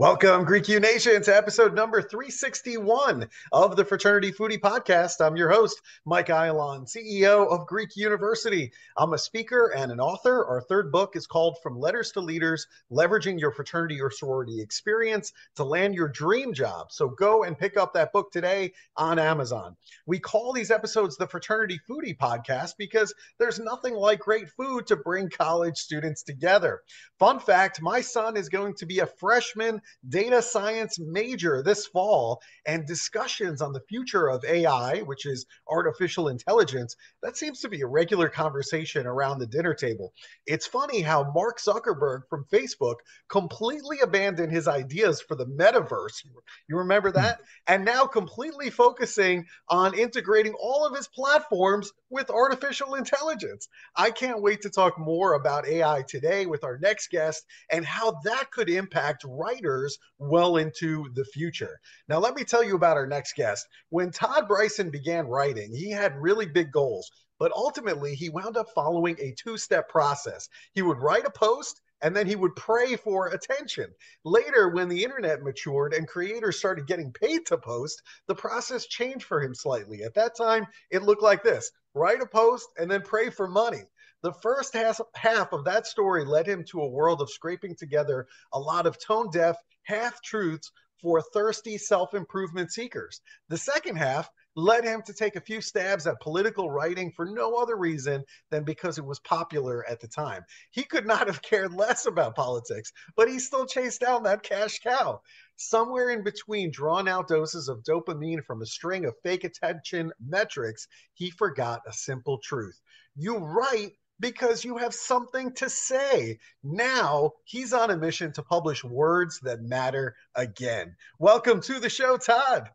Welcome, Greek U Nation, to episode number 361 of the Fraternity Foodie Podcast. I'm your host, Mike Ayalon, CEO of Greek University. I'm a speaker and an author. Our third book is called From Letters to Leaders Leveraging Your Fraternity or Sorority Experience to Land Your Dream Job. So go and pick up that book today on Amazon. We call these episodes the Fraternity Foodie Podcast because there's nothing like great food to bring college students together. Fun fact my son is going to be a freshman data science major this fall and discussions on the future of AI, which is artificial intelligence. That seems to be a regular conversation around the dinner table. It's funny how Mark Zuckerberg from Facebook completely abandoned his ideas for the metaverse. You remember that? And now completely focusing on integrating all of his platforms with artificial intelligence. I can't wait to talk more about AI today with our next guest and how that could impact writers well into the future. Now, let me tell you about our next guest. When Todd Brison began writing, he had really big goals, but ultimately he wound up following a two step process. He would write a post and then he would pray for attention. Later, when the internet matured and creators started getting paid to post, the process changed for him slightly. At that time, it looked like this write a post and then pray for money. The first half, half of that story led him to a world of scraping together a lot of tone deaf half truths for thirsty self improvement seekers. The second half led him to take a few stabs at political writing for no other reason than because it was popular at the time. He could not have cared less about politics, but he still chased down that cash cow. Somewhere in between drawn out doses of dopamine from a string of fake attention metrics, he forgot a simple truth. You write because you have something to say. Now he's on a mission to publish words that matter again. Welcome to the show, Todd.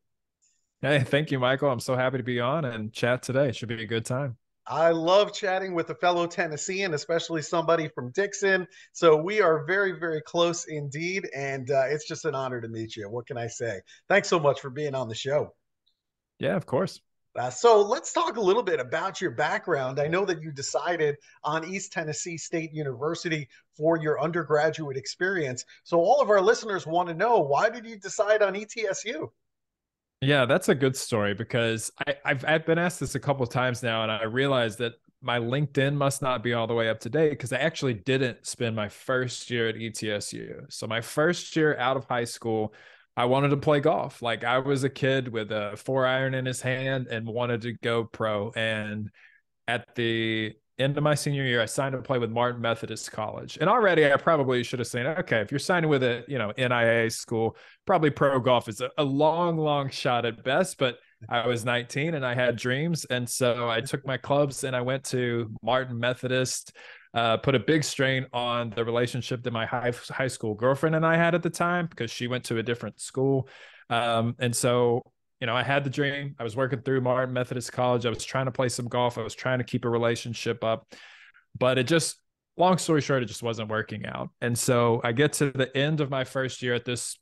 Hey, thank you, Michael. I'm so happy to be on and chat today. It Should be a good time. I love chatting with a fellow Tennessean, especially somebody from Dickson. So we are very, very close indeed. And uh, it's just an honor to meet you. What can I say? Thanks so much for being on the show. Yeah, of course. Uh, so let's talk a little bit about your background. I know that you decided on East Tennessee State University for your undergraduate experience. So all of our listeners want to know why did you decide on ETSU? Yeah, that's a good story because I, have I've been asked this a couple of times now, and I realized that my LinkedIn must not be all the way up to date because I actually didn't spend my first year at ETSU. So my first year out of high school, I wanted to play golf. Like I was a kid with a four iron in his hand and wanted to go pro. And at the end of my senior year, I signed to play with Martin Methodist College. And already I probably should have said, okay, if you're signing with a, you know, NAIA school, probably pro golf is a, a long, long shot at best. But I was 19 and I had dreams. And so I took my clubs and I went to Martin Methodist uh, put a big strain on the relationship that my high, high school girlfriend and I had at the time because she went to a different school. Um, and so, you know, I had the dream. I was working through Martin Methodist College. I was trying to play some golf. I was trying to keep a relationship up, but it just, long story short, it just wasn't working out. And so I get to the end of my first year at this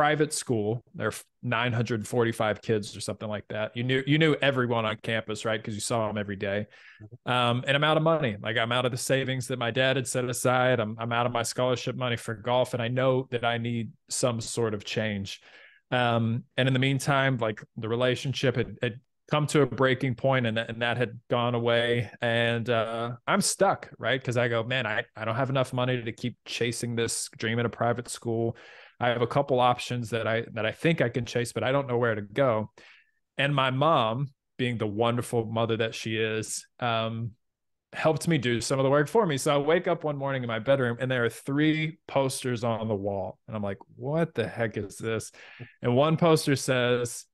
private school. There are 945 kids or something like that. You knew you knew everyone on campus, right? Because you saw them every day. Mm-hmm. Um, and I'm out of money. Like I'm out of the savings that my dad had set aside. I'm I'm out of my scholarship money for golf, and I know that I need some sort of change. Um, and in the meantime, like the relationship had, had come to a breaking point and, and that had gone away and uh, i'm stuck right because i go man I, I don't have enough money to keep chasing this dream at a private school I have a couple options that I that I think I can chase, but I don't know where to go. And my mom, being the wonderful mother that she is, um, helped me do some of the work for me. So I wake up one morning in my bedroom and there are three posters on the wall. And I'm like, what the heck is this? And one poster says,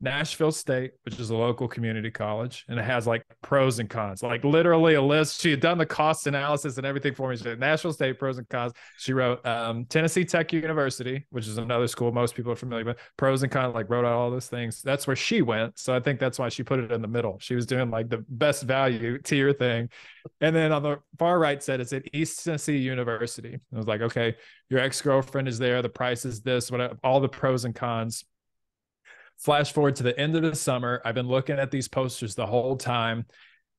Nashville State, which is a local community college, and it has like pros and cons, like literally a list. She had done the cost analysis and everything for me. She said Nashville State pros and cons. She wrote um, Tennessee Tech University, which is another school most people are familiar with, pros and cons, like wrote out all those things. That's where she went. So I think that's why she put it in the middle. She was doing like the best value tier thing. And then on the far right said it's at East Tennessee University. I was like, okay, your ex girlfriend is there. The price is this, what all the pros and cons flash forward to the end of the summer i've been looking at these posters the whole time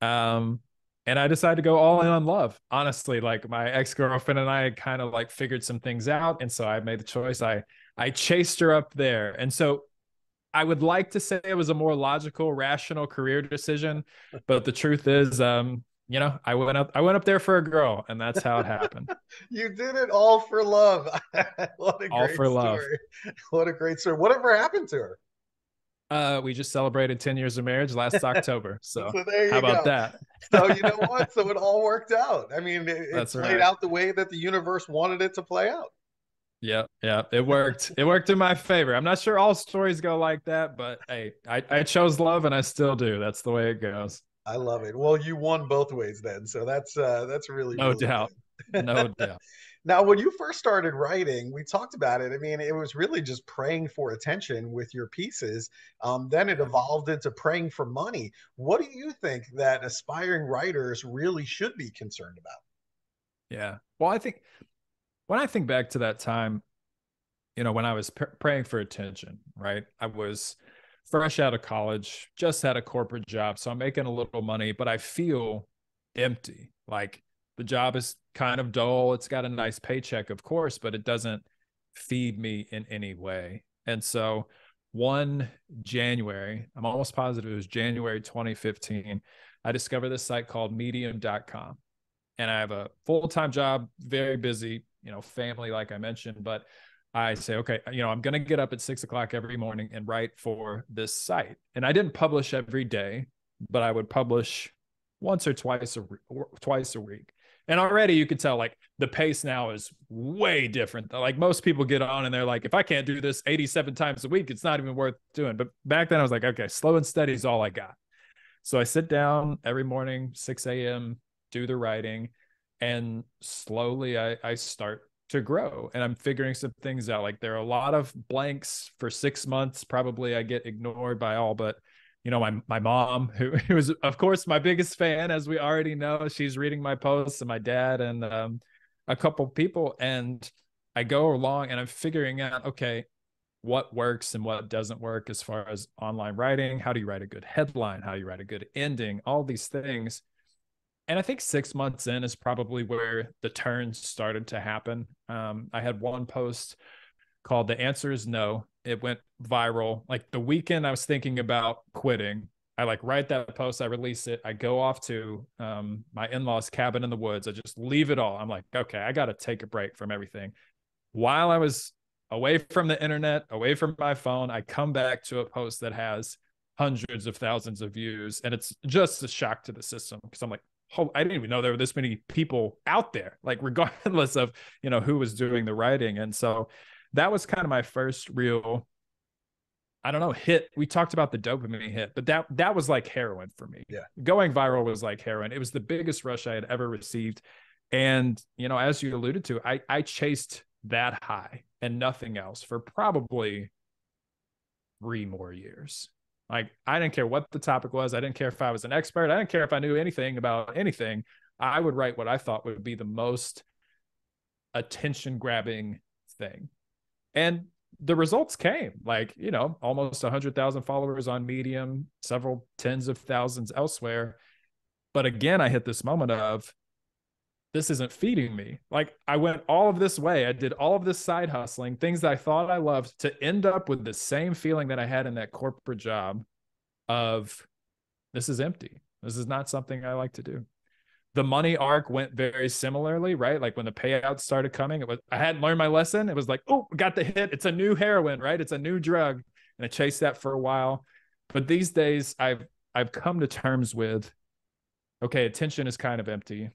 um, and I decided to go all in on love. Honestly, like my ex girlfriend and I kind of like figured some things out, and so I made the choice. I I chased her up there, and so I would like to say it was a more logical, rational career decision, but the truth is, um, you know, I went up, I went up there for a girl, and that's how it happened. you did it all for love. what a all great for story. love. What a great story. Whatever happened to her? Uh, we just celebrated 10 years of marriage last October. So, So how about go. that? So you know what? So it all worked out. I mean, it, it That's played right. out the way that the universe wanted it to play out. Yeah, yeah, it worked. It worked in my favor. I'm not sure all stories go like that, but hey, I, I chose love and I still do. That's the way it goes. I love it. Well, you won both ways then, so that's uh, that's really No really doubt. good. No doubt. Now, when you first started writing, we talked about it. I mean, it was really just praying for attention with your pieces. Um, then it evolved into praying for money. What do you think that aspiring writers really should be concerned about? Yeah. Well, I think when I think back to that time, you know, when I was pr- praying for attention, right? I was fresh out of college, just had a corporate job. So I'm making a little money, but I feel empty. Like the job is kind of dull. It's got a nice paycheck, of course, but it doesn't feed me in any way. And so one January, I'm almost positive it was January 2015, I discovered this site called medium.com. And I have a full time job, very busy, you know, family, like I mentioned. But I say, okay, you know, I'm going to get up at six o'clock every morning and write for this site. And I didn't publish every day, but I would publish once or twice a twice a week. And already you could tell like the pace now is way different. Like most people get on and they're like, if I can't do this 87 times a week, it's not even worth doing. But back then I was like, okay, slow and steady is all I got. So I sit down every morning, 6 a.m., do the writing, and slowly I, I start to grow and I'm figuring some things out. Like there are a lot of blanks for six months. Probably I get ignored by all but you know, my my mom, who, who was of course my biggest fan, as we already know, she's reading my posts, and my dad and um, a couple people, and I go along and I'm figuring out, okay, what works and what doesn't work as far as online writing. How do you write a good headline? How do you write a good ending? All these things. And I think six months in is probably where the turns started to happen. Um, I had one post called The Answer is No. It went viral. Like the weekend I was thinking about quitting, I like write that post, I release it, I go off to um, my in-laws cabin in the woods. I just leave it all. I'm like, okay, I got to take a break from everything. While I was away from the internet, away from my phone, I come back to a post that has hundreds of thousands of views and it's just a shock to the system because I'm like, oh, I didn't even know there were this many people out there, like regardless of, you know, who was doing the writing. And so that was kind of my first real I don't know, hit. We talked about the dopamine hit, but that that was like heroin for me. Yeah. Going viral was like heroin. It was the biggest rush I had ever received. And, you know, as you alluded to, I I chased that high and nothing else for probably three more years. Like I didn't care what the topic was. I didn't care if I was an expert. I didn't care if I knew anything about anything. I would write what I thought would be the most attention grabbing thing. And the results came like, you know, almost 100,000 followers on Medium, several tens of thousands elsewhere. But again, I hit this moment of this isn't feeding me. Like I went all of this way. I did all of this side hustling, things that I thought I loved to end up with the same feeling that I had in that corporate job of this is empty. This is not something I like to do. The money arc went very similarly, right? Like when the payouts started coming, it was I hadn't learned my lesson. It was like, oh, got the hit. It's a new heroin, right? It's a new drug. And I chased that for a while. But these days I've I've come to terms with okay, attention is kind of empty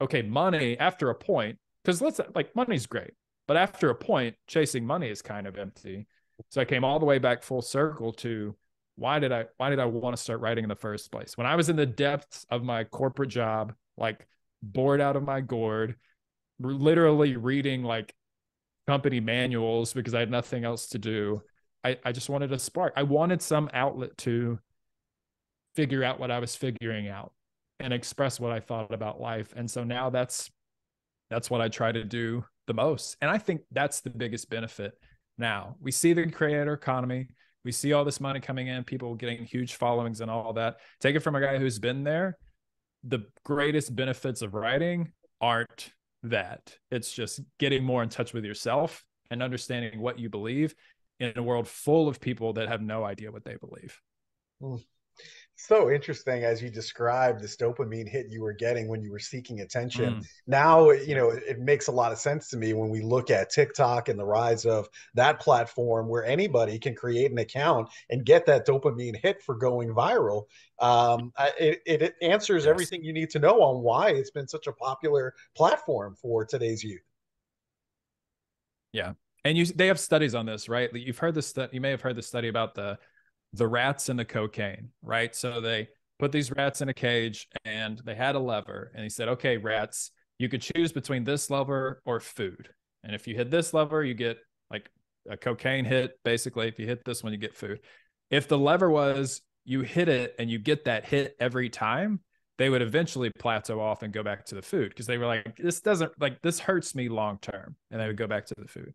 okay, money after a point, because let's like money's great, but after a point, chasing money is kind of empty. So I came all the way back full circle to why did I why did I want to start writing in the first place? When I was in the depths of my corporate job, like bored out of my gourd, literally reading like company manuals because I had nothing else to do. I, I just wanted a spark. I wanted some outlet to figure out what I was figuring out and express what I thought about life. And so now that's that's what I try to do the most. And I think that's the biggest benefit now. We see the creator economy, we see all this money coming in, people getting huge followings and all that. Take it from a guy who's been there. The greatest benefits of writing aren't that. It's just getting more in touch with yourself and understanding what you believe in a world full of people that have no idea what they believe. Mm so interesting as you described this dopamine hit you were getting when you were seeking attention. Mm. Now, you know, it makes a lot of sense to me when we look at TikTok and the rise of that platform where anybody can create an account and get that dopamine hit for going viral. Um, it, it answers yes. everything you need to know on why it's been such a popular platform for today's youth. Yeah. And you, they have studies on this, right? You've heard this, you may have heard the study about the the rats and the cocaine, right? So they put these rats in a cage and they had a lever and he said, okay, rats, you could choose between this lever or food. And if you hit this lever, you get like a cocaine hit. Basically, if you hit this one, you get food. If the lever was you hit it and you get that hit every time, they would eventually plateau off and go back to the food because they were like, this doesn't like this hurts me long term. And they would go back to the food.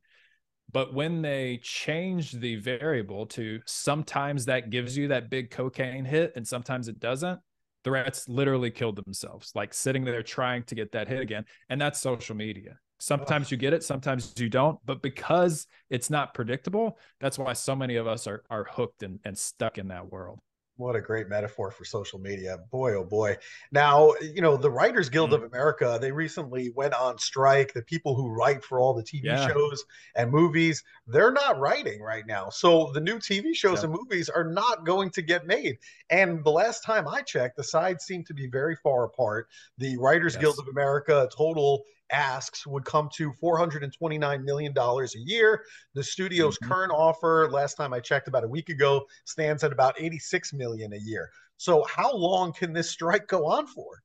But when they change the variable to sometimes that gives you that big cocaine hit and sometimes it doesn't, the rats literally killed themselves, like sitting there trying to get that hit again. And that's social media. Sometimes you get it, sometimes you don't. But because it's not predictable, that's why so many of us are are hooked and, and stuck in that world. What a great metaphor for social media. Boy, oh boy. Now, you know, the Writers Guild mm. of America, they recently went on strike. The people who write for all the TV yeah. shows and movies, they're not writing right now. So the new TV shows yeah. and movies are not going to get made. And the last time I checked, the sides seem to be very far apart. The Writers yes. Guild of America total asks would come to $429 million a year. The studio's mm-hmm. current offer, last time I checked about a week ago, stands at about 86 million a year. So how long can this strike go on for?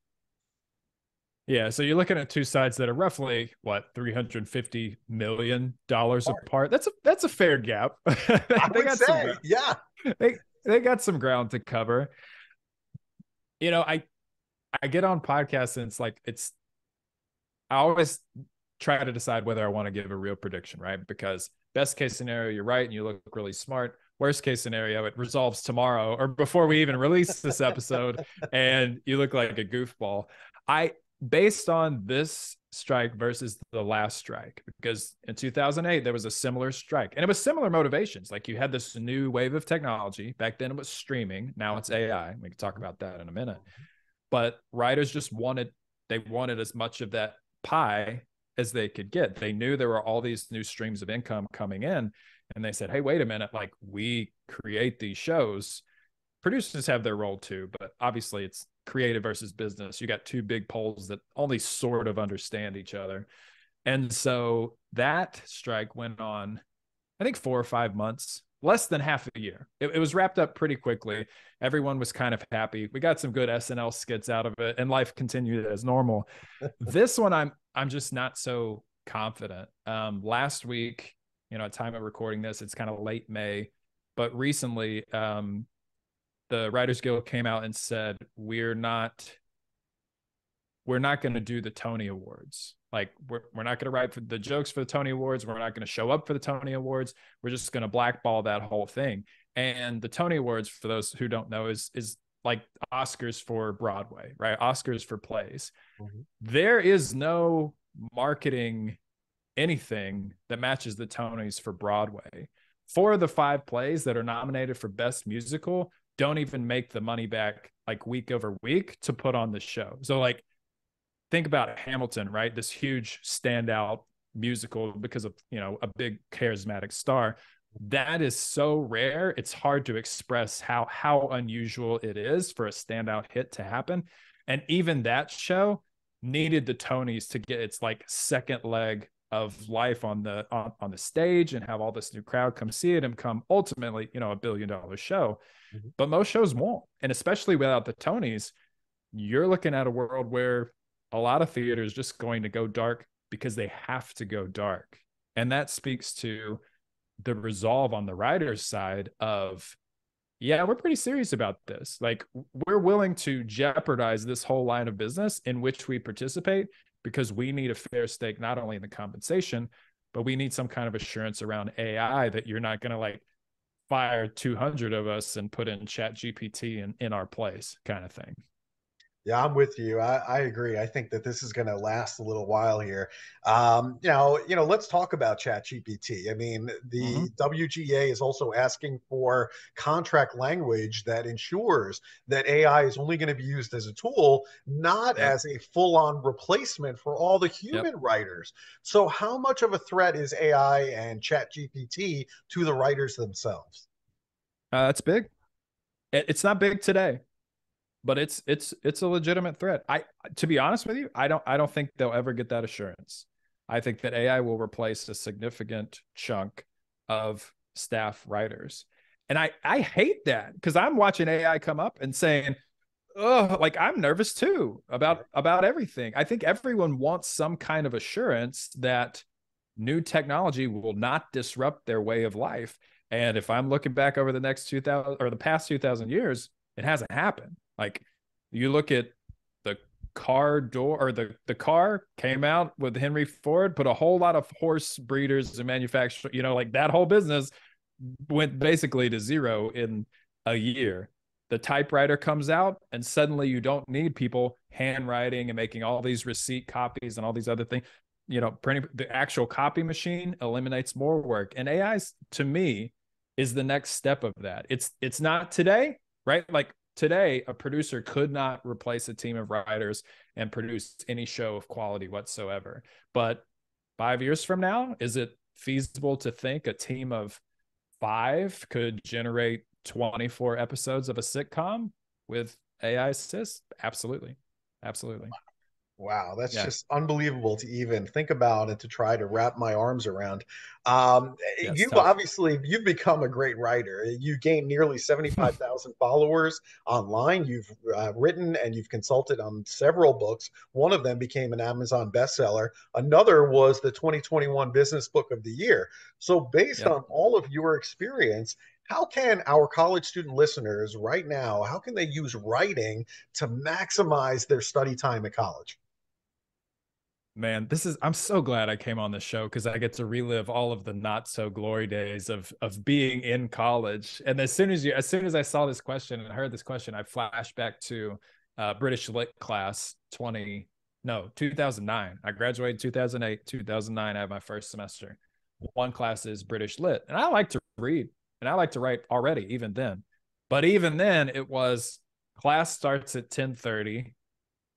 Yeah, so you're looking at two sides that are roughly what 350 million dollars apart. That's a that's a fair gap. I would say, yeah. They they got some ground to cover. You know, I I get on podcasts and it's like it's I always try to decide whether I want to give a real prediction, right? Because best case scenario, you're right and you look really smart. Worst case scenario, it resolves tomorrow or before we even release this episode and you look like a goofball. I based on this strike versus the last strike because in 2008 there was a similar strike and it was similar motivations like you had this new wave of technology back then it was streaming now it's ai we can talk about that in a minute but writers just wanted they wanted as much of that pie as they could get. They knew there were all these new streams of income coming in. And they said, hey, wait a minute, like we create these shows. Producers have their role too, but obviously it's creative versus business. You got two big poles that only sort of understand each other. And so that strike went on, I think, four or five months less than half a year. It, it, was wrapped up pretty quickly. Everyone was kind of happy. We got some good SNL skits out of it, and life continued as normal. this one, I'm I'm just not so confident. Um, last week, you know, at time of recording this, it's kind of late May, but recently, um, the Writers Guild came out and said we're not we're not going to do the Tony Awards. Like we're, we're not going to write for the jokes for the Tony Awards. We're not going to show up for the Tony Awards. We're just going to blackball that whole thing. And the Tony Awards, for those who don't know, is is like Oscars for Broadway, right? Oscars for plays. Mm-hmm. There is no marketing anything that matches the Tonys for Broadway. Four of the five plays that are nominated for Best Musical don't even make the money back like week over week to put on the show. So like think about Hamilton, right? This huge standout musical because of, you know, a big charismatic star. That is so rare. It's hard to express how how unusual it is for a standout hit to happen. And even that show needed the Tonys to get its like second leg of life on the on, on the stage and have all this new crowd come see it and come ultimately, you know, a billion dollar show. Mm-hmm. But most shows won't. And especially without the Tonys, you're looking at a world where a lot of theaters just going to go dark because they have to go dark. And that speaks to the resolve on the writer's side of, yeah, we're pretty serious about this. Like, we're willing to jeopardize this whole line of business in which we participate because we need a fair stake, not only in the compensation, but we need some kind of assurance around AI that you're not going to like fire 200 of us and put in ChatGPT in, in our place kind of thing Yeah, I'm with you. I, I agree. I think that this is going to last a little while here. Um, you know, you know, let's talk about ChatGPT. I mean, the mm-hmm. WGA is also asking for contract language that ensures that AI is only going to be used as a tool, not yep. as a full-on replacement for all the human yep. writers. So, how much of a threat is AI and ChatGPT to the writers themselves? Uh, it's big. It's not big today but it's it's it's a legitimate threat. I to be honest with you, I don't I don't think they'll ever get that assurance. I think that AI will replace a significant chunk of staff writers. And I I hate that because I'm watching AI come up and saying, oh, like I'm nervous too about about everything. I think everyone wants some kind of assurance that new technology will not disrupt their way of life. And if I'm looking back over the next 2000 or the past 2000 years, it hasn't happened. Like you look at the car door or the the car came out with Henry Ford, put a whole lot of horse breeders and manufacturers, you know, like that whole business went basically to zero in a year. The typewriter comes out, and suddenly you don't need people handwriting and making all these receipt copies and all these other things. You know, printing the actual copy machine eliminates more work. And AI, to me, is the next step of that. It's it's not today, right? Like today a producer could not replace a team of writers and produce any show of quality whatsoever. But five years from now is it feasible to think a team of five could generate 24 episodes of a sitcom with ai assist? Absolutely. Absolutely Wow, that's yeah. just unbelievable to even think about and to try to wrap my arms around. Um, yeah, you obviously you've become a great writer. You gained nearly seventy-five thousand followers online. You've uh, written and you've consulted on several books. One of them became an Amazon bestseller. Another was the 2021 Business Book of the Year. So, based yep. on all of your experience, how can our college student listeners right now how can they use writing to maximize their study time at college man this is i'm so glad i came on the show because i get to relive all of the not so glory days of of being in college. And as soon as you as soon as i saw this question and heard this question i flashed back to uh, british lit class 20 no 2009 i graduated 2008 2009 i had my first semester. One class is british lit. And i like to read and i like to write already even then. But even then it was class starts at 10 30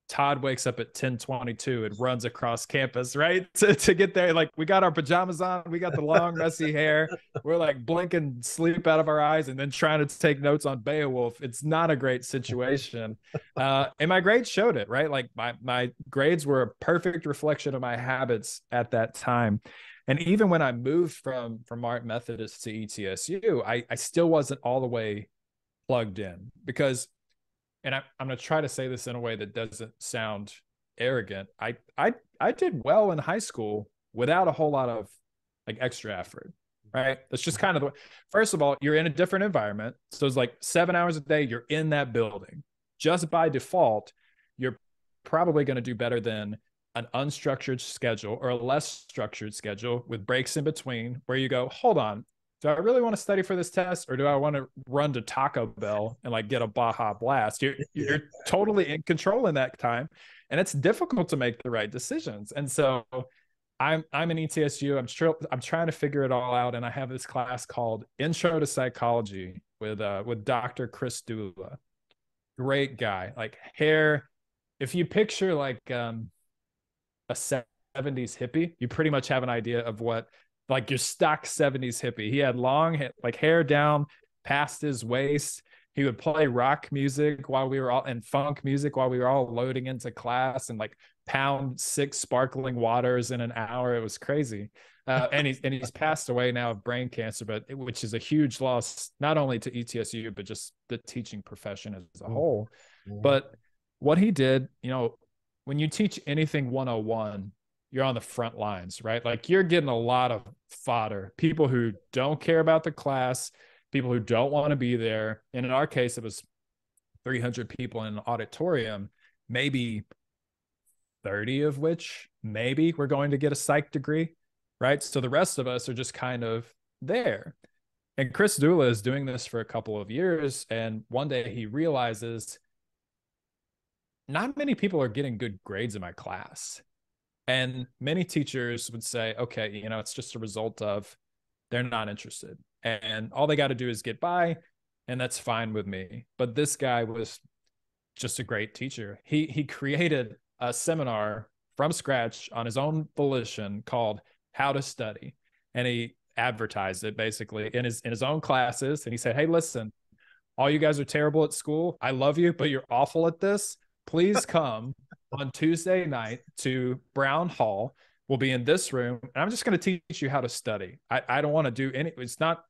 Todd wakes up at 1022 and runs across campus, right? To, to get there. Like we got our pajamas on, we got the long, messy hair. We're like blinking sleep out of our eyes and then trying to take notes on Beowulf. It's not a great situation. Uh, and my grades showed it, right? Like my my grades were a perfect reflection of my habits at that time. And even when I moved from from Martin Methodist to ETSU, I, I still wasn't all the way plugged in because and I, I'm going to try to say this in a way that doesn't sound arrogant. I I I did well in high school without a whole lot of like extra effort. Right. That's just kind of the first of all, you're in a different environment. So it's like seven hours a day, you're in that building. Just by default, you're probably going to do better than an unstructured schedule or a less structured schedule with breaks in between where you go, hold on, do I really want to study for this test or do I want to run to Taco Bell and like get a Baja Blast? You're, you're totally in control in that time. And it's difficult to make the right decisions. And so I'm I'm an ETSU. I'm tr- I'm trying to figure it all out. And I have this class called Intro to Psychology with uh with Dr. Chris Dula. Great guy. Like hair. If you picture like um a 70s hippie, you pretty much have an idea of what like your stock 70s hippie. He had long like hair down past his waist. He would play rock music while we were all and funk music while we were all loading into class and like pound six sparkling waters in an hour. It was crazy. Uh, and he's and he's passed away now of brain cancer, but which is a huge loss not only to ETSU but just the teaching profession as a whole. But what he did, you know, when you teach anything 101, you're on the front lines, right? Like you're getting a lot of fodder, people who don't care about the class, people who don't want to be there. And in our case, it was 300 people in an auditorium, maybe 30 of which maybe we're going to get a psych degree, right? So the rest of us are just kind of there. And Chris Dula is doing this for a couple of years. And one day he realizes not many people are getting good grades in my class. And many teachers would say, okay, you know, it's just a result of they're not interested. And all they got to do is get by, and that's fine with me. But this guy was just a great teacher. He he created a seminar from scratch on his own volition called How to Study. And he advertised it basically in his in his own classes. And he said, Hey, listen, all you guys are terrible at school. I love you, but you're awful at this. Please come on Tuesday night to Brown Hall. We'll be in this room, and I'm just going to teach you how to study. I, I don't want to do any, it's not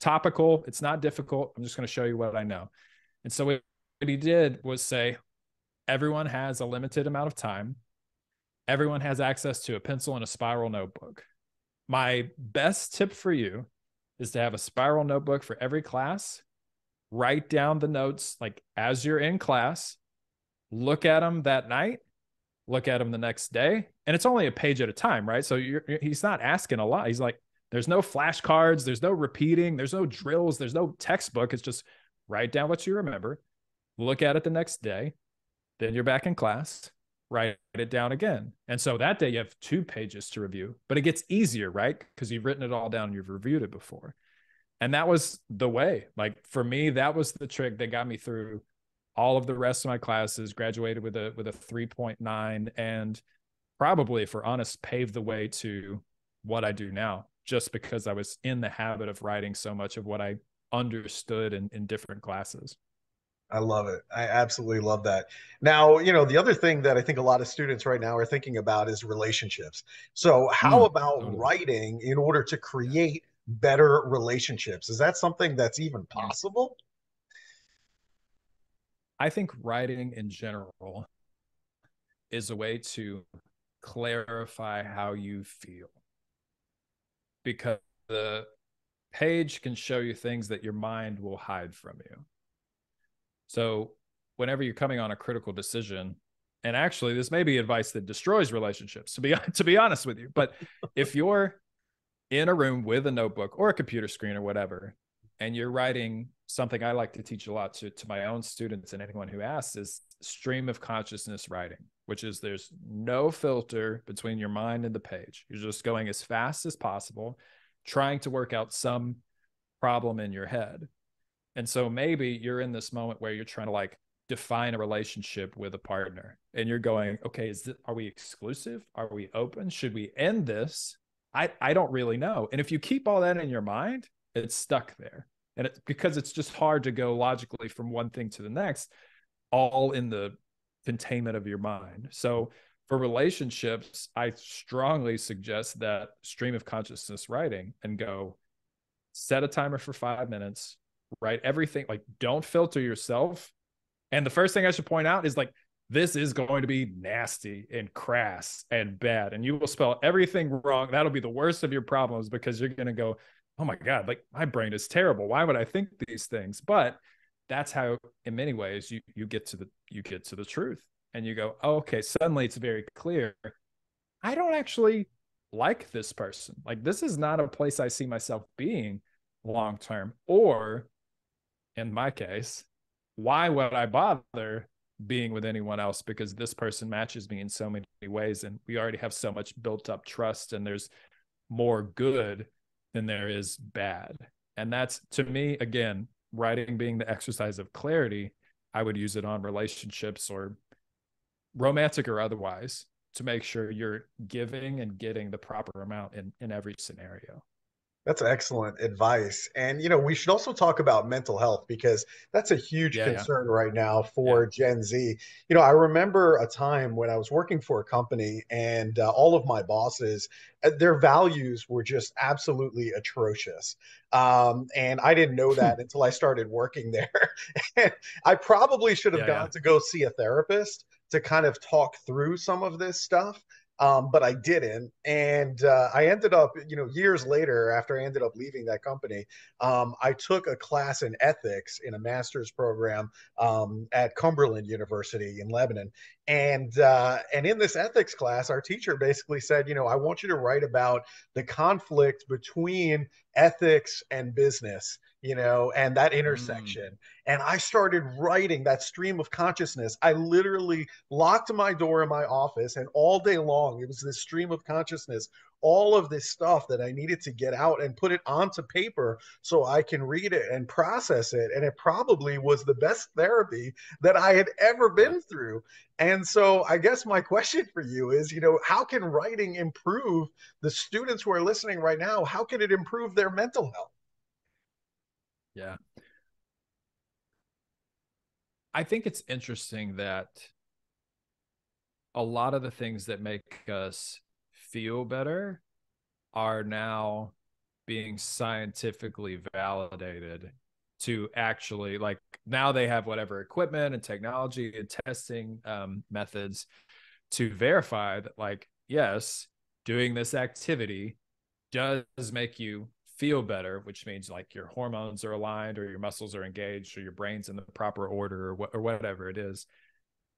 topical, it's not difficult. I'm just going to show you what I know. And so what he did was say, everyone has a limited amount of time, everyone has access to a pencil and a spiral notebook. My best tip for you is to have a spiral notebook for every class. Write down the notes like as you're in class look at them that night, look at them the next day, and it's only a page at a time, right? So he's not asking a lot. He's like, there's no flashcards, there's no repeating, there's no drills, there's no textbook. It's just write down what you remember, look at it the next day, then you're back in class, write it down again. And so that day you have two pages to review, but it gets easier, right? Because you've written it all down, and you've reviewed it before. And that was the way. Like for me, that was the trick that got me through all of the rest of my classes, graduated with a with a 3.9 and probably for honest paved the way to what I do now just because I was in the habit of writing so much of what I understood in, in different classes. I love it. I absolutely love that. Now, you know, the other thing that I think a lot of students right now are thinking about is relationships. So, how mm, about totally. writing in order to create better relationships? Is that something that's even possible? I think writing in general is a way to clarify how you feel because the page can show you things that your mind will hide from you. So, whenever you're coming on a critical decision, and actually this may be advice that destroys relationships to be to be honest with you, but if you're in a room with a notebook or a computer screen or whatever and you're writing something I like to teach a lot to, to my own students and anyone who asks is stream of consciousness writing, which is there's no filter between your mind and the page. You're just going as fast as possible, trying to work out some problem in your head. And so maybe you're in this moment where you're trying to like define a relationship with a partner and you're going, okay, is this, are we exclusive? Are we open? Should we end this? I, I don't really know. And if you keep all that in your mind, it's stuck there. And it's because it's just hard to go logically from one thing to the next all in the containment of your mind. So for relationships i strongly suggest that stream of consciousness writing and go set a timer for five minutes write everything like don't filter yourself. And the first thing i should point out is like this is going to be nasty and crass and bad and you will spell everything wrong. That'll be the worst of your problems because you're going to go oh my god like my brain is terrible. Why would i think these things? But that's how in many ways you you get to the you get to the truth. And you go oh, okay suddenly it's very clear. I don't actually like this person. Like this is not a place i see myself being long term. Or in my case why would i bother being with anyone else? Because this person matches me in so many ways and we already have so much built up trust and there's more good than there is bad. And that's to me, again, writing being the exercise of clarity, I would use it on relationships or romantic or otherwise to make sure you're giving and getting the proper amount in, in every scenario. That's excellent advice. And, you know, we should also talk about mental health because that's a huge yeah, concern yeah. right now for yeah. Gen Z. You know, I remember a time when I was working for a company and uh, all of my bosses, uh, their values were just absolutely atrocious. Um, and I didn't know that until I started working there. I probably should have gone to go see a therapist to kind of talk through some of this stuff um, but I didn't. And uh, I ended up, you know, years later, after I ended up leaving that company, um, I took a class in ethics in a master's program um, at Cumberland University in Lebanon. And uh, and in this ethics class, our teacher basically said, you know, I want you to write about the conflict between ethics and business you know, and that intersection. Mm. And I started writing that stream of consciousness. I literally locked my door in my office, and all day long, it was this stream of consciousness, all of this stuff that I needed to get out and put it onto paper so I can read it and process it. And it probably was the best therapy that I had ever been through. And so I guess my question for you is, you know, how can writing improve the students who are listening right now? How can it improve their mental health? Yeah. I think it's interesting that a lot of the things that make us feel better are now being scientifically validated to actually like now they have whatever equipment and technology and testing um, methods to verify that like yes doing this activity does make you feel better, which means like your hormones are aligned or your muscles are engaged or your brain's in the proper order or, or whatever it is.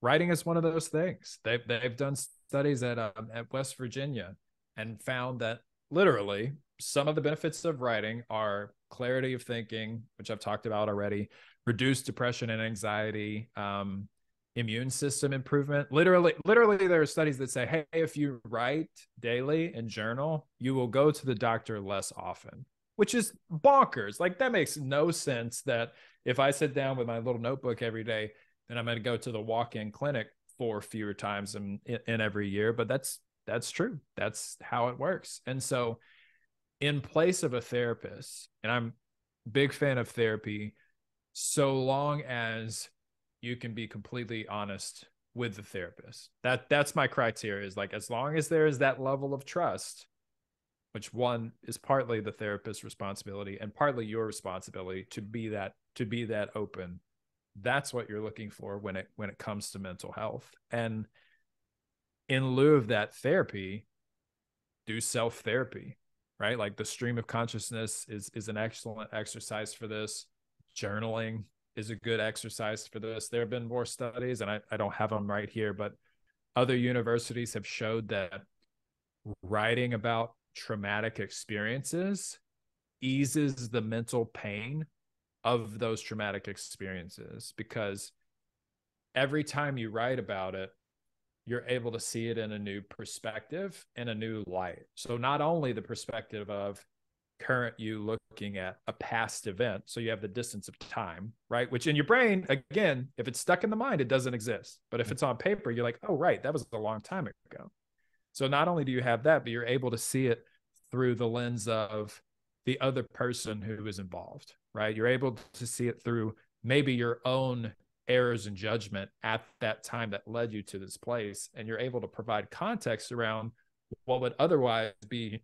Writing is one of those things. They've, they've done studies at, um, at West Virginia and found that literally some of the benefits of writing are clarity of thinking, which I've talked about already, reduced depression and anxiety, um, immune system improvement. Literally, literally, there are studies that say, hey, if you write daily and journal, you will go to the doctor less often, which is bonkers. Like that makes no sense. That if I sit down with my little notebook every day, then I'm going to go to the walk-in clinic four fewer times in, in every year. But that's that's true. That's how it works. And so, in place of a therapist, and I'm big fan of therapy, so long as you can be completely honest with the therapist. That that's my criteria is like as long as there is that level of trust, which one is partly the therapist's responsibility and partly your responsibility to be that to be that open. That's what you're looking for when it when it comes to mental health. And in lieu of that therapy, do self therapy, right? Like the stream of consciousness is is an excellent exercise for this. Journaling, is a good exercise for this. There have been more studies, and I, I don't have them right here, but other universities have showed that writing about traumatic experiences eases the mental pain of those traumatic experiences because every time you write about it, you're able to see it in a new perspective and a new light. So, not only the perspective of current you looking at a past event. So you have the distance of time, right? Which in your brain, again, if it's stuck in the mind, it doesn't exist. But if mm. it's on paper, you're like, oh, right, that was a long time ago. So not only do you have that, but you're able to see it through the lens of the other person who is involved, right? You're able to see it through maybe your own errors and judgment at that time that led you to this place. And you're able to provide context around what would otherwise be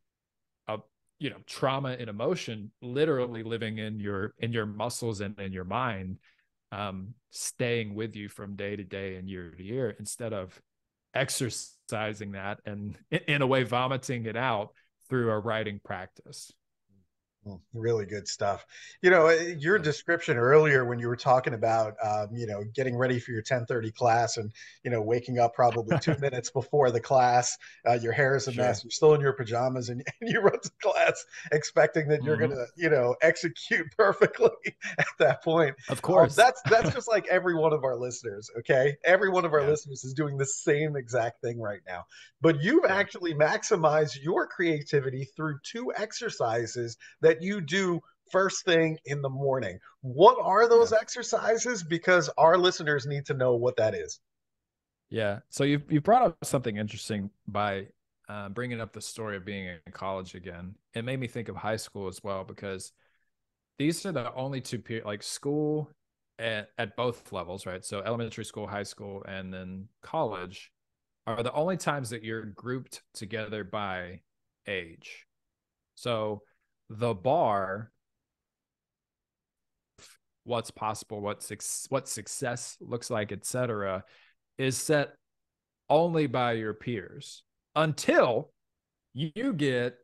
you know trauma and emotion literally living in your in your muscles and in your mind um staying with you from day to day and year to year instead of exercising that and in a way vomiting it out through a writing practice really good stuff. You know, eh, your description earlier when you were talking about, um, you know, getting ready for your 1030 class and, you know, waking up probably two minutes before the class, uh, your hair is a sure. mess, you're still in your pajamas and, and you run to class expecting that you're mm-hmm. going to, you know, execute perfectly at that point. Of um, course. Um, that's, that's just like every one of our listeners. Okay. Every one of our yeah. listeners is doing the same exact thing right now, but you've yeah. actually maximized your creativity through two exercises that that you do first thing in the morning. What are those yeah. exercises? Because our listeners need to know what that is. Yeah. So you you brought up something interesting by uh, bringing up the story of being in college again. It made me think of high school as well because these are the only two periods, like school at, at both levels, right? So elementary school, high school, and then college are the only times that you're grouped together by age. So the bar what's possible what su- what success looks like etc is set only by your peers until you get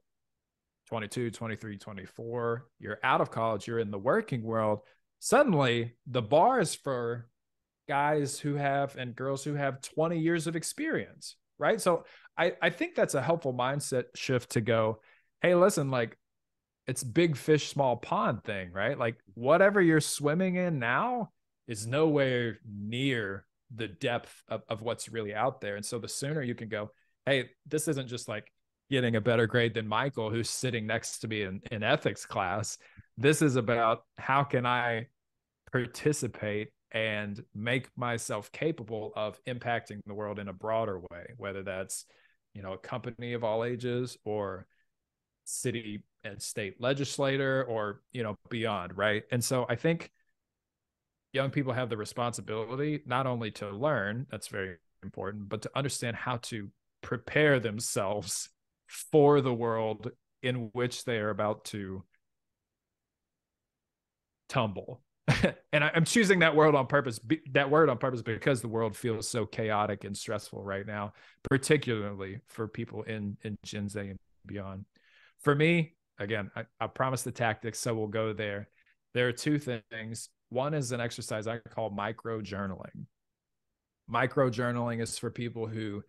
22 23 24 you're out of college you're in the working world suddenly the bar is for guys who have and girls who have 20 years of experience right? So i i think that's a helpful mindset shift to go hey listen like it's big fish, small pond thing, right? Like whatever you're swimming in now is nowhere near the depth of, of what's really out there. And so the sooner you can go, hey, this isn't just like getting a better grade than Michael, who's sitting next to me in, in ethics class. This is about how can I participate and make myself capable of impacting the world in a broader way, whether that's, you know, a company of all ages or city and state legislator or, you know, beyond. Right. And so I think young people have the responsibility not only to learn, that's very important, but to understand how to prepare themselves for the world in which they are about to tumble. and I, am choosing that word on purpose, that word on purpose because the world feels so chaotic and stressful right now, particularly for people in in Gen Z and beyond. For me, again, I, I promise the tactics, so we'll go there. There are two things. One is an exercise I call micro journaling. Micro journaling is for people who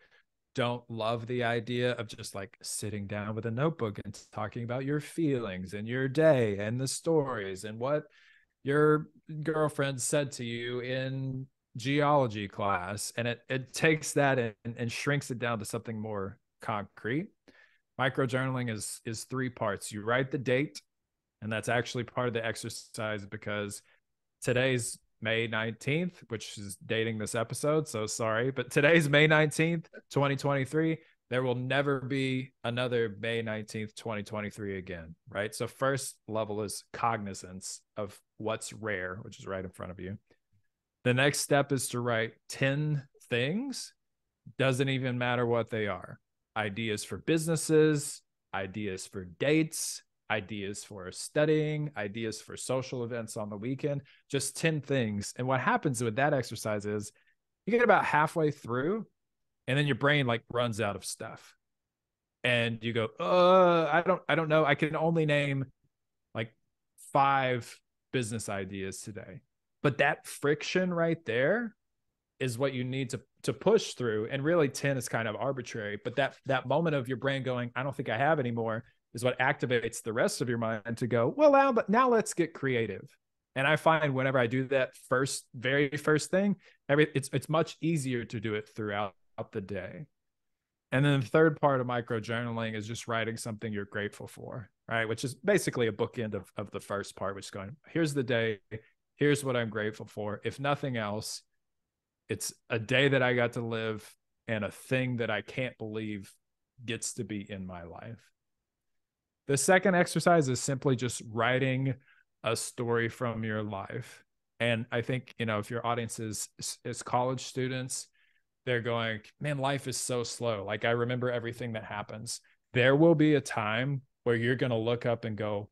don't love the idea of just like sitting down with a notebook and talking about your feelings and your day and the stories and what your girlfriend said to you in geology class and it, it takes that and, and shrinks it down to something more concrete micro journaling is is three parts you write the date and that's actually part of the exercise because today's May 19th, which is dating this episode. So sorry, but today's May 19th, 2023. There will never be another May 19th, 2023 again, right? So, first level is cognizance of what's rare, which is right in front of you. The next step is to write 10 things, doesn't even matter what they are ideas for businesses, ideas for dates, ideas for studying, ideas for social events on the weekend, just 10 things. And what happens with that exercise is you get about halfway through and then your brain like runs out of stuff. And you go, uh, I don't, I don't know. I can only name like five business ideas today. But that friction right there is what you need to to push through. And really 10 is kind of arbitrary. But that that moment of your brain going, I don't think I have anymore is what activates the rest of your mind to go, well, now, but now let's get creative. And I find whenever I do that first, very first thing, every it's it's much easier to do it throughout the day. And then the third part of micro journaling is just writing something you're grateful for, right? Which is basically a bookend of, of the first part, which is going, here's the day, here's what I'm grateful for. If nothing else, it's a day that I got to live and a thing that I can't believe gets to be in my life. The second exercise is simply just writing a story from your life. And I think, you know, if your audience is, is college students, they're going, man, life is so slow. Like I remember everything that happens. There will be a time where you're going to look up and go,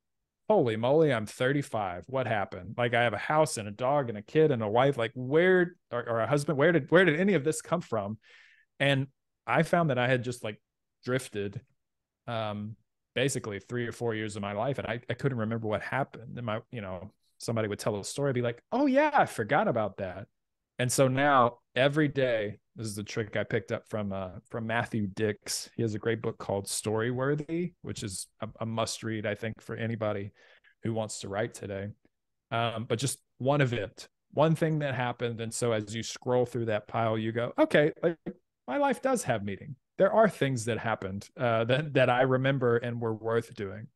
holy moly, I'm 35. What happened? Like I have a house and a dog and a kid and a wife. Like where, or, or a husband, where did, where did any of this come from? And I found that I had just like drifted um, basically three or four years of my life and I, I couldn't remember what happened and my you know somebody would tell a story be like oh yeah i forgot about that and so now every day this is a trick i picked up from uh from matthew dicks. He has a great book called storyworthy which is a, a must read i think for anybody who wants to write today. Um, but just one event one thing that happened. And so as you scroll through that pile you go okay like my life does have meaning. There are things that happened uh, that that I remember and were worth doing.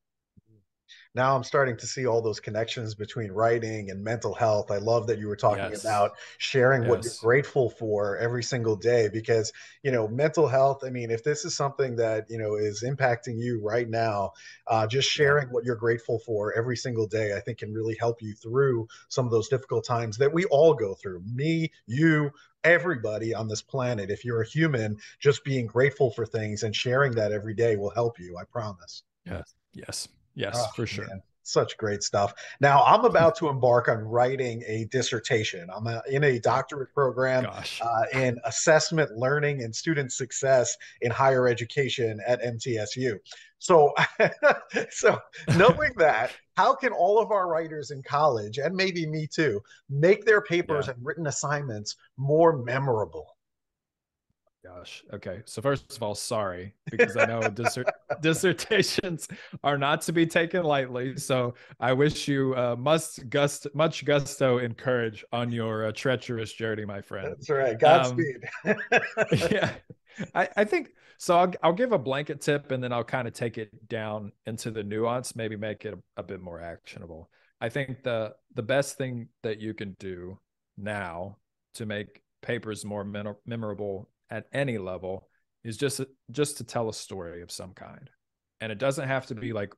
Now I'm starting to see all those connections between writing and mental health. I love that you were talking yes. about sharing yes. what you're grateful for every single day because, you know, mental health, I mean, if this is something that, you know, is impacting you right now, uh, just sharing what you're grateful for every single day, I think can really help you through some of those difficult times that we all go through. Me, you, everybody on this planet. If you're a human, just being grateful for things and sharing that every day will help you. I promise. Yes. Yes. Yes, oh, for sure. Man such great stuff. Now, I'm about to embark on writing a dissertation. I'm a, in a doctorate program uh, in assessment, learning, and student success in higher education at MTSU. So, so knowing that, how can all of our writers in college, and maybe me too, make their papers yeah. and written assignments more memorable? Gosh. Okay. So first of all, sorry because I know dissert- dissertations are not to be taken lightly. So I wish you uh, must gust much gusto and courage on your uh, treacherous journey, my friend. That's right. Godspeed. Um, yeah. I, I think so. I'll, I'll give a blanket tip and then I'll kind of take it down into the nuance, maybe make it a, a bit more actionable. I think the the best thing that you can do now to make papers more memorable at any level is just just to tell a story of some kind. And it doesn't have to be mm. like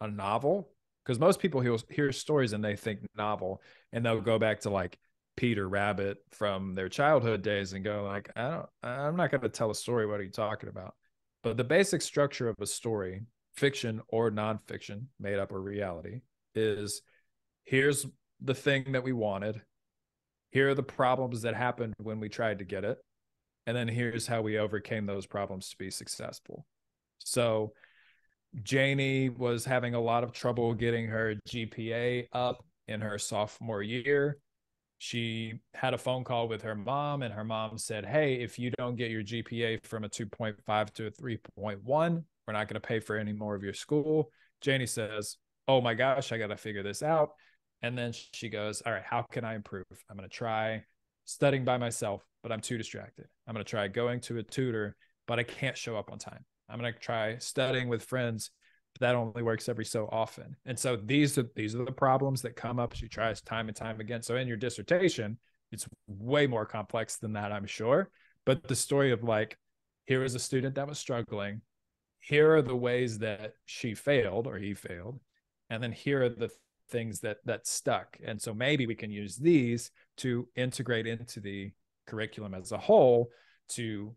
a novel because most people hear, hear stories and they think novel and they'll go back to like peter rabbit from their childhood days and go like i don't i'm not going to tell a story. What are you talking about? But the basic structure of a story fiction or nonfiction made up or reality is here's the thing that we wanted. Here are the problems that happened when we tried to get it and then here's how we overcame those problems to be successful. So janie was having a lot of trouble getting her gpa up in her sophomore year. She had a phone call with her mom and her mom said hey if you don't get your gpa from a 2.5 to a 3.1 we're not going to pay for any more of your school. Janie says oh my gosh i got to figure this out. And then she goes, All right, how can I improve? I'm going to try studying by myself, but I'm too distracted. I'm going to try going to a tutor, but I can't show up on time. I'm going to try studying with friends, but that only works every so often. And so these are these are the problems that come up. She tries time and time again. So in your dissertation, it's way more complex than that, I'm sure. But the story of like, here is a student that was struggling. Here are the ways that she failed or he failed. And then here are the things that that stuck and so maybe we can use these to integrate into the curriculum as a whole to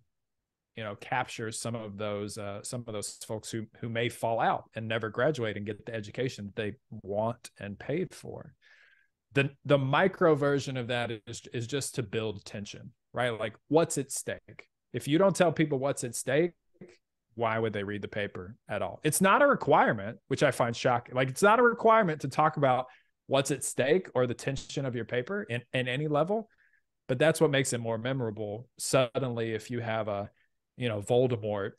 you know capture some of those uh, some of those folks who who may fall out and never graduate and get the education they want and paid for the the micro version of that is is just to build tension right like what's at stake if you don't tell people what's at stake why would they read the paper at all? It's not a requirement, which I find shocking. Like it's not a requirement to talk about what's at stake or the tension of your paper in, in any level. But that's what makes it more memorable. Suddenly, if you have a, you know, Voldemort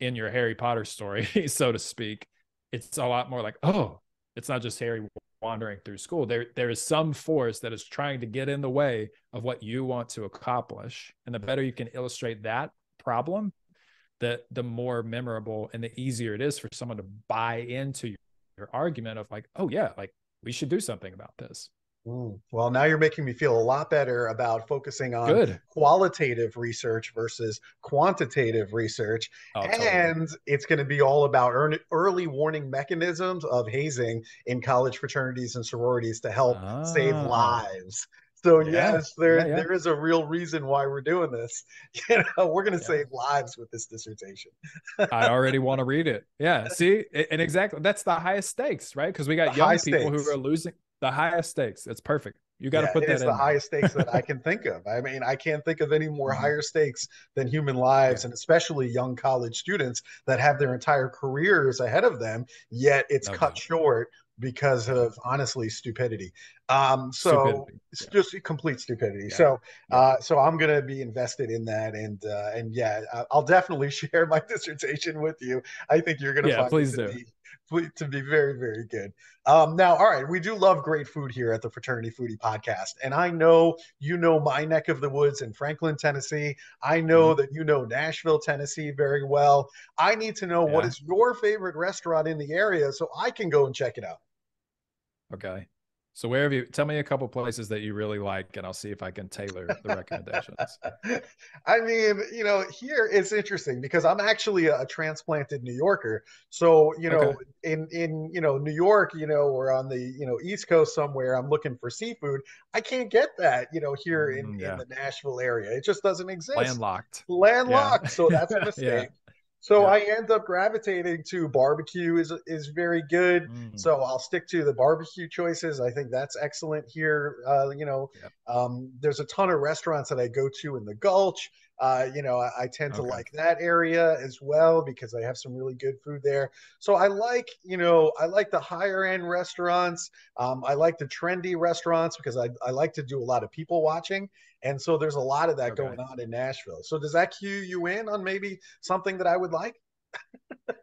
in your Harry Potter story, so to speak, it's a lot more like, oh, it's not just Harry wandering through school. There, there is some force that is trying to get in the way of what you want to accomplish. And the better you can illustrate that problem, the the more memorable and the easier it is for someone to buy into your, your argument of like, oh yeah, like we should do something about this. Mm. Well, now you're making me feel a lot better about focusing on Good. qualitative research versus quantitative research. Oh, and totally. it's going to be all about early warning mechanisms of hazing in college fraternities and sororities to help ah. save lives. So yeah, yes, there yeah, yeah. there is a real reason why we're doing this. You know, we're going to save lives with this dissertation. I already want to read it. Yeah, see, and exactly that's the highest stakes, right? Because we got the young people stakes. who are losing the highest stakes. That's perfect. You got to put that. In. It's the highest stakes that I can think of. I mean, I can't think of any more mm-hmm. higher stakes than human lives, and especially young college students that have their entire careers ahead of them. Yet it's okay. cut short because of honestly stupidity. Um, so it's yeah. just complete stupidity. Yeah. So, uh, so I'm going to be invested in that. And, uh, and yeah, I'll definitely share my dissertation with you. I think you're going to yeah, find please do. Be, to be very, very good. Um, now, all right, we do love great food here at the Fraternity Foodie Podcast, and I know you know my neck of the woods in Franklin, Tennessee. I know mm-hmm. that you know Nashville, Tennessee very well. I need to know yeah. what is your favorite restaurant in the area so I can go and check it out. Okay. So where have you tell me a couple places that you really like and I'll see if I can tailor the recommendations. I mean, you know, here it's interesting because I'm actually a, transplanted New Yorker. So, you know, okay. in in you know, New York, you know, or on the, you know, East Coast somewhere, I'm looking for seafood. I can't get that, you know, here in, mm, yeah. in the Nashville area. It just doesn't exist. Landlocked. Landlocked. Yeah. So that's a mistake. yeah. So yeah. I end up gravitating to barbecue is is very good. Mm. So I'll stick to the barbecue choices. I think that's excellent here. Uh, you know, yeah. um, there's a ton of restaurants that I go to in the Gulch. Uh, you know, I, I tend okay. to like that area as well because I have some really good food there. So I like, you know, I like the higher end restaurants. Um, I like the trendy restaurants because I, I like to do a lot of people watching. And so there's a lot of that okay. going on in Nashville. So does that cue you in on maybe something that I would like?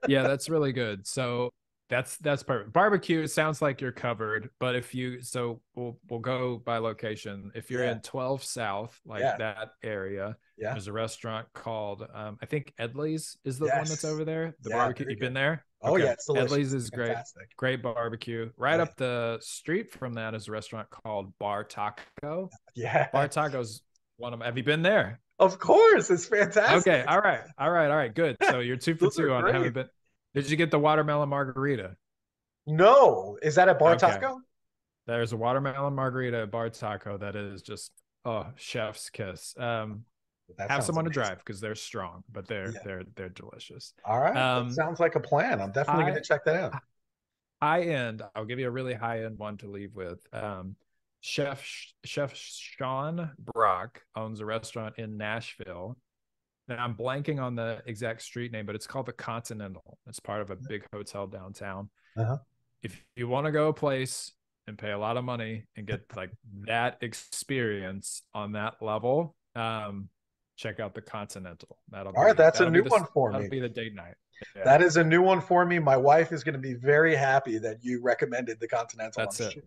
yeah, that's really good. So that's that's perfect. Barbecue sounds like you're covered, but if you so we'll we'll go by location. If you're yeah. in 12 South, like yeah. that area, yeah. there's a restaurant called um, I think Edley's is the yes. one that's over there. The yeah, barbecue. You've been there? Oh okay. yeah, it's Edley's is great. Great barbecue. Right up the street from that is a restaurant called Bar Taco. Yeah. Bar Taco's one of them. Have you been there? Of course, it's fantastic. Okay, all right, all right, all right, good. So you're two for two on haven't been. Did you get the watermelon margarita? No. Is that a bar okay. taco? There's a watermelon margarita at bar taco that is just oh chef's kiss. Um that have someone amazing. to drive because they're strong, but they're yeah. they're they're delicious. All right. Um, sounds like a plan. I'm definitely gonna check that out. High end, I'll give you a really high end one to leave with. Um Chef Chef Sean Brock owns a restaurant in Nashville and I'm blanking on the exact street name, but it's called the Continental. It's part of a big hotel downtown. Uh-huh. If you want to go a place and pay a lot of money and get like that experience on that level, um, check out the Continental. That'll all right. That's a new the, one for me. that'll. Be the date night. Yeah. That is a new one for me. My wife is going to be very happy that you recommended the Continental. That's it.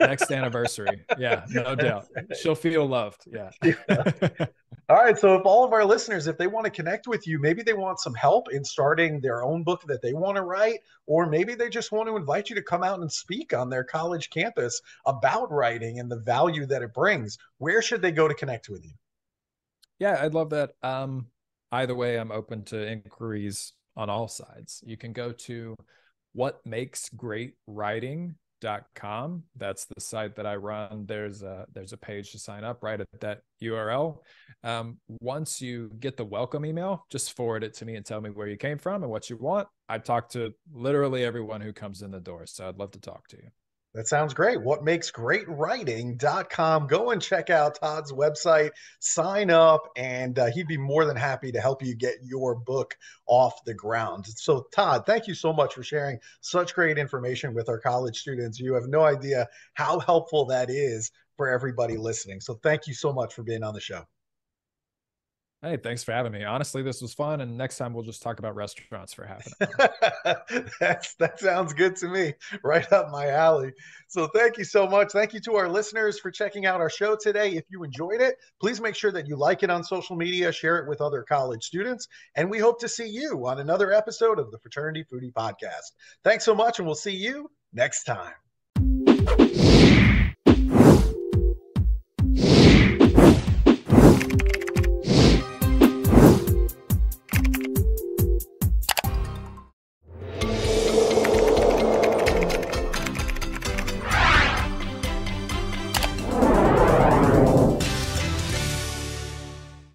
Next anniversary. Yeah, no doubt. She'll feel loved. Yeah. yeah. All right. So, if all of our listeners, if they want to connect with you, maybe they want some help in starting their own book that they want to write, or maybe they just want to invite you to come out and speak on their college campus about writing and the value that it brings, where should they go to connect with you? Yeah, I'd love that. Um, either way, I'm open to inquiries on all sides. You can go to what makes great writing that's the site that i run. There's a there's a page to sign up right at that url um, once you get the welcome email just forward it to me and tell me where you came from and what you want. I talk to literally everyone who comes in the door so i'd love to talk to you that sounds great. What makes great writing.com. Go and check out Todd's website, sign up, and uh, he'd be more than happy to help you get your book off the ground. So, Todd, thank you so much for sharing such great information with our college students. You have no idea how helpful that is for everybody listening. So, thank you so much for being on the show. Hey, thanks for having me. Honestly, this was fun, and next time we'll just talk about restaurants for half an hour. That's that sounds good to me. Right up my alley. So thank you so much. Thank you to our listeners for checking out our show today. If you enjoyed it, please make sure that you like it on social media, share it with other college students, and we hope to see you on another episode of the Fraternity Foodie Podcast. Thanks so much, and we'll see you next time.